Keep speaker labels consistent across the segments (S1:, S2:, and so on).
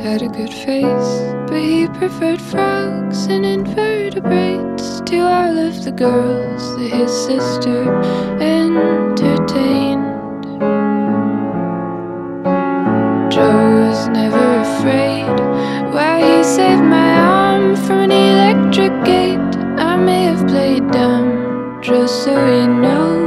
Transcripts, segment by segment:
S1: had a good face, but he preferred frogs and invertebrates to all of the girls that his sister entertained. Joe was never afraid. Why he saved my arm from an electric gate. I may have played dumb just so he noticed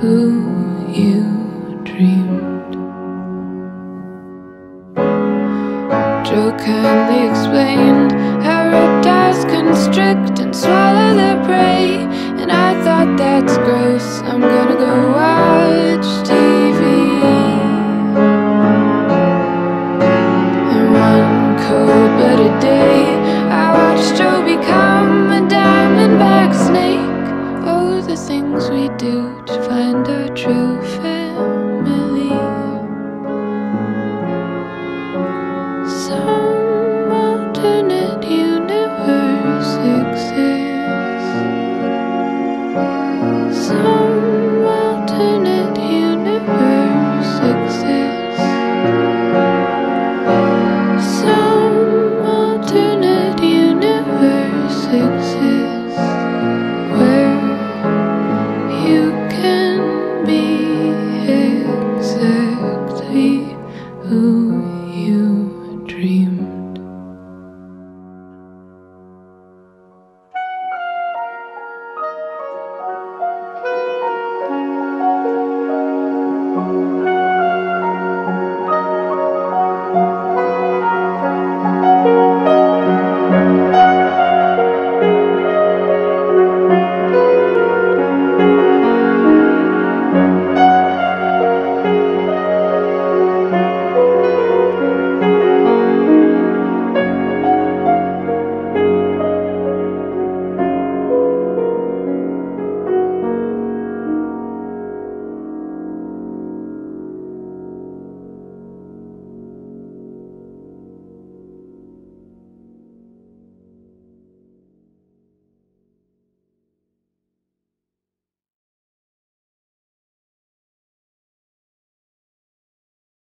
S1: who you dreamed. Joe kindly explained how reptiles constrict and swallow the things we do to find our true family.